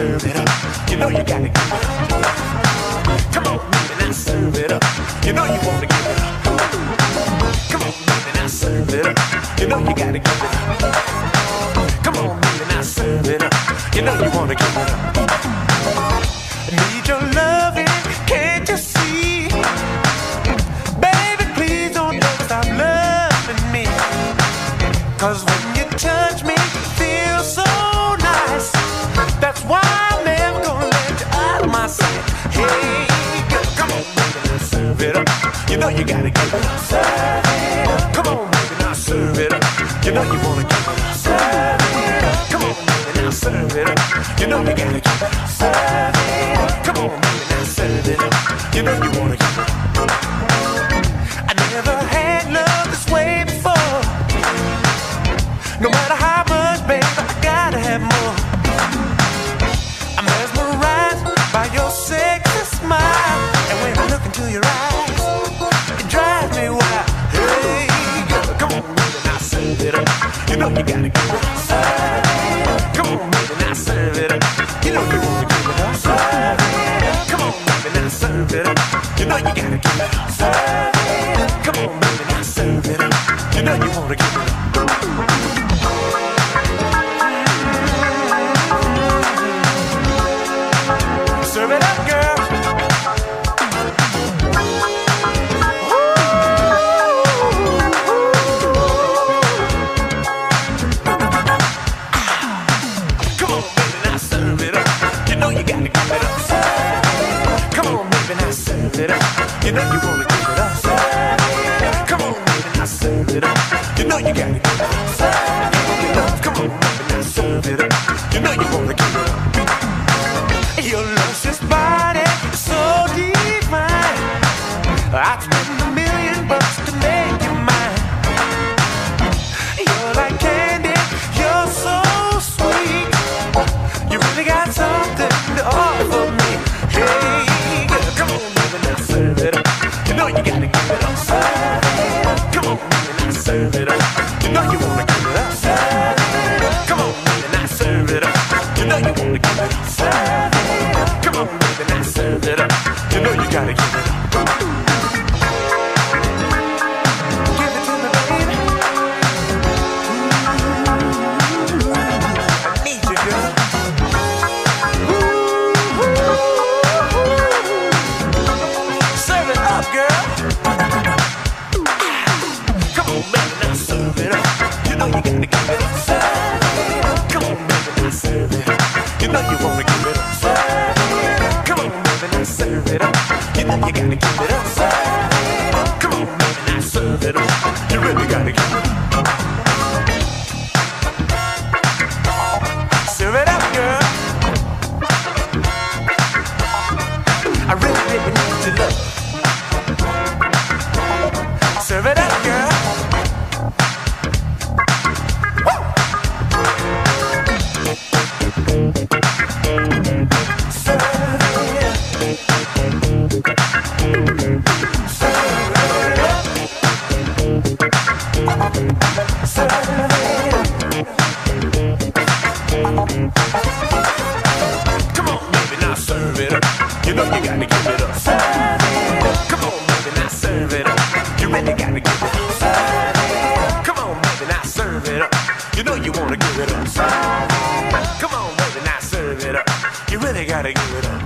serve it up. You know you gotta give it up. Come on, baby, now serve it up. You know you wanna give it up. Come on, baby, now serve it up. You know you gotta give it up. Come on, baby, now serve it up. You know you wanna give it up. Need your loving, can't you see? Baby, please don't ever stop loving me. Cause when You gotta get it. Come on, baby, now serve it up. You know you wanna give it. Serve it up. Come on, baby, now serve it up. You know you gotta give it. Serve it up. Come on, baby, now serve it up. You know you You know you gotta give You know you wanna Serve. Come on, baby, serve it up. You know you gotta give it up. Give it to me, baby. I need you, girl. Serve it up, girl. Come on, baby, now serve it up. You know you gotta give it up. Serve know you wanna give it up. Come on, baby, now serve it up. You know you gotta give it up. Come on, baby, now serve it up. You know you gotta give it up. Come on, baby, now serve it up. You really gotta give it up. Come on, baby, now serve it up. You know you wanna give it up. Come on, baby, now serve it up. You really gotta give it up.